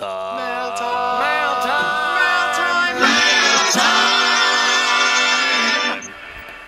Malta.